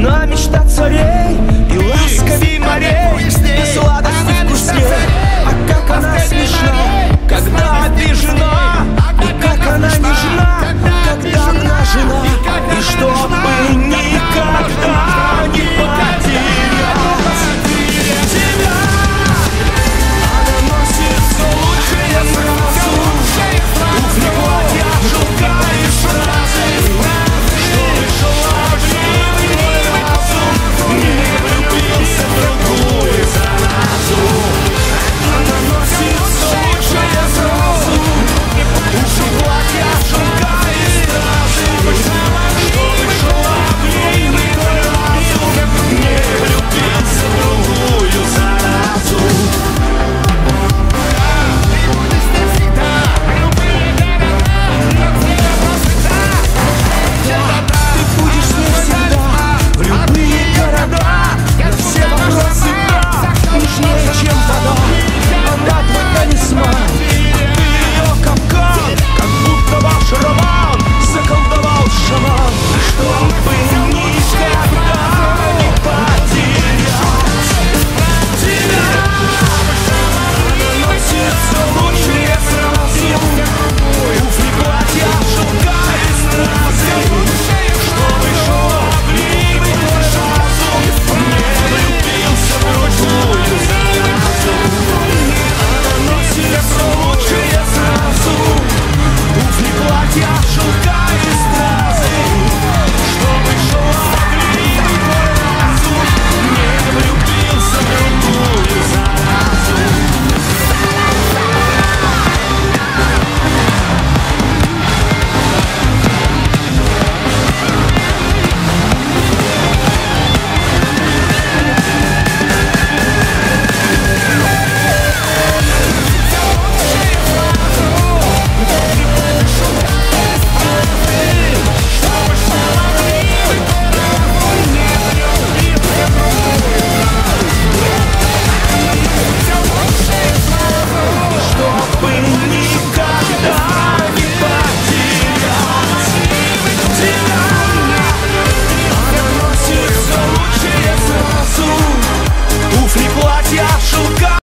На мечта царей.